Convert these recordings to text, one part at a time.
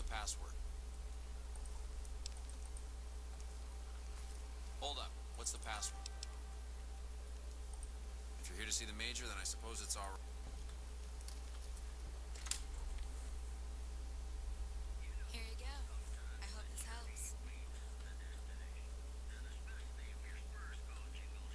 the password? Hold up. What's the password? If you're here to see the Major, then I suppose it's all right. Here you go. I hope this helps.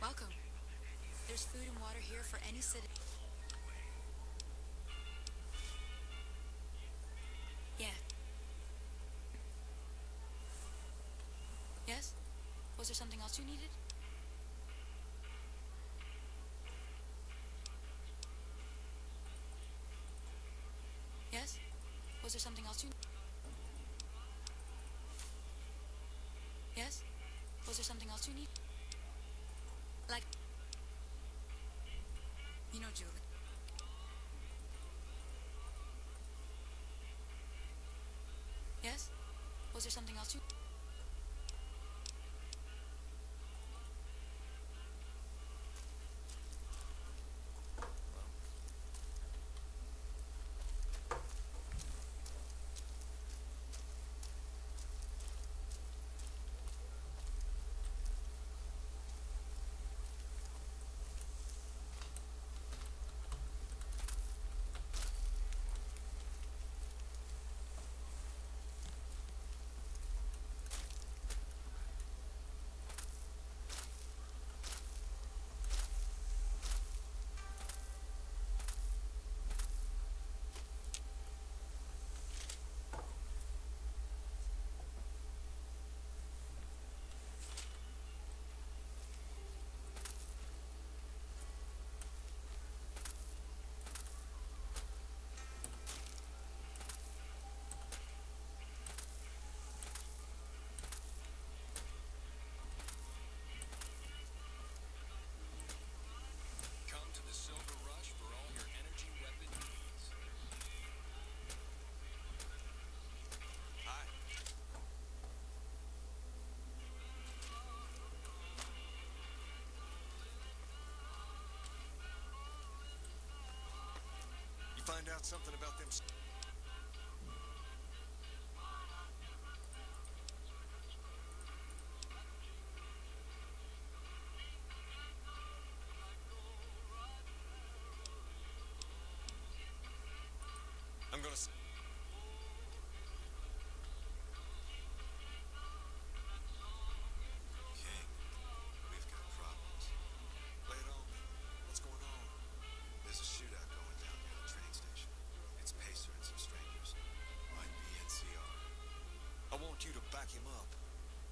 Welcome. There's food and water here for any city. Was there something else you needed? Yes? Was there something else you Yes? Was there something else you need? Like You know Julie. Yes? Was there something else you find out something about them.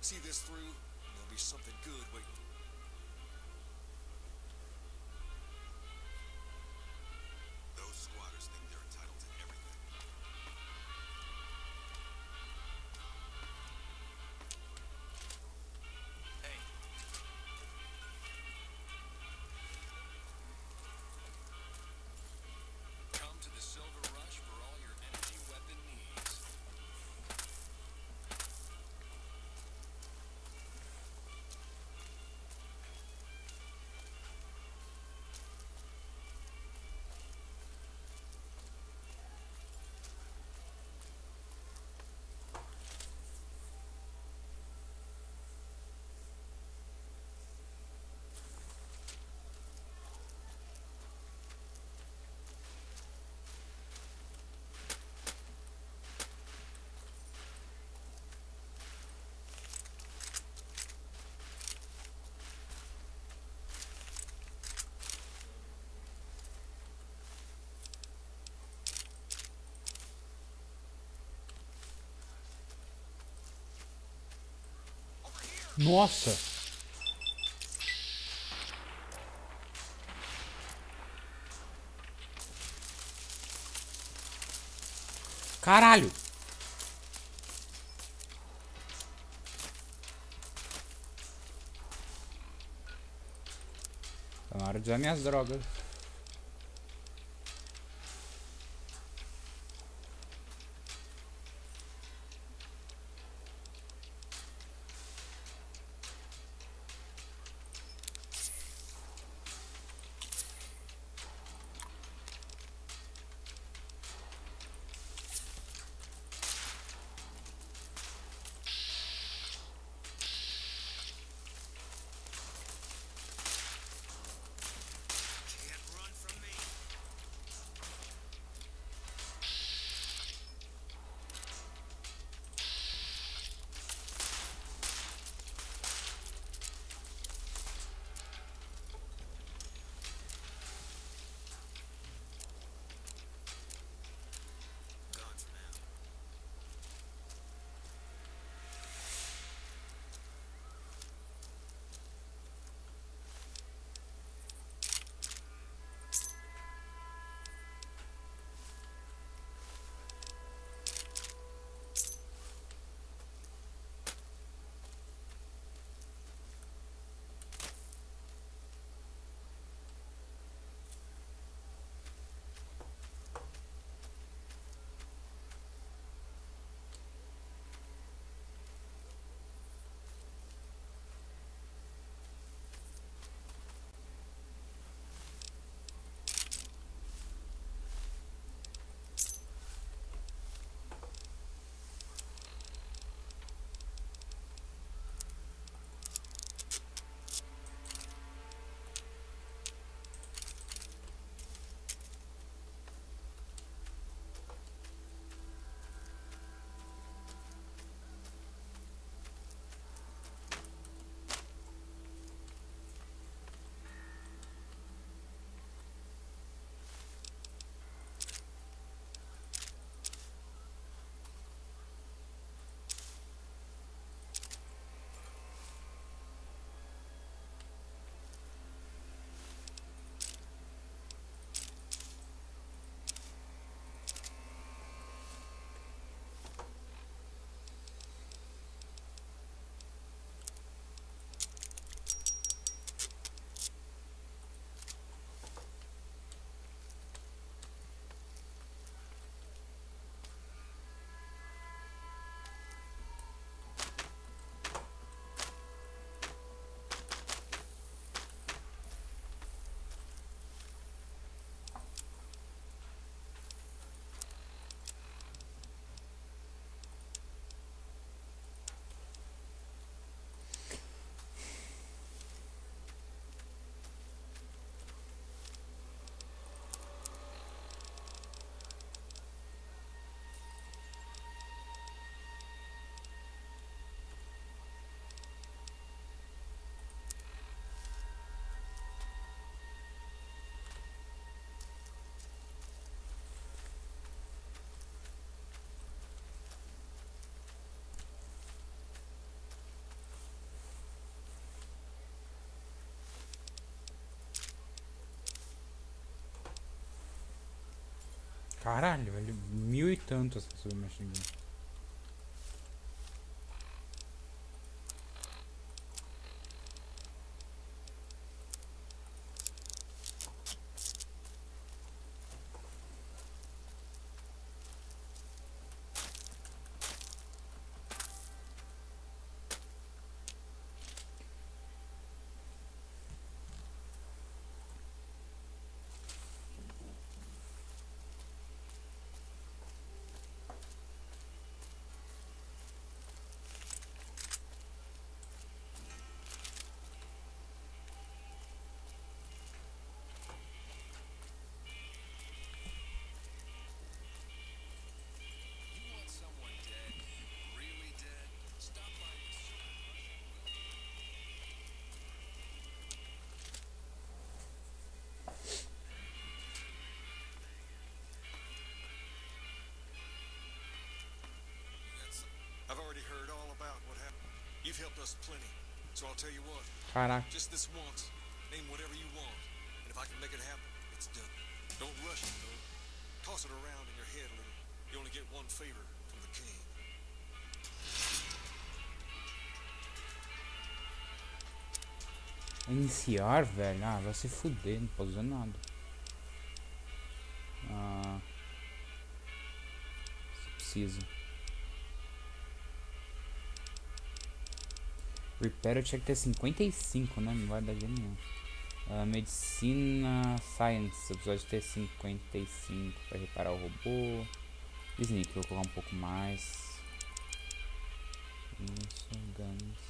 See this through, there'll be something good waiting. Nossa! Caralho! Tá na hora de usar minhas drogas. Caralho, velho. Mil e tanto essa submachine gun. You've helped us plenty, so I'll tell you what. Caraca. Just this once, name whatever you want, and if I can make it happen, it's done. Don't rush it, though. Toss it around in your head a little. You only get one favor from the king. Iniciar, velho. Ah, vai se fuder, não posso usar nada. Ah. Se precisa. Repair tinha que ter 55, né? Não vai dar jeito nenhum. Ah, medicina Science, eu preciso ter 55 para reparar o robô. Sneak, vou colocar um pouco mais. Isso, guns.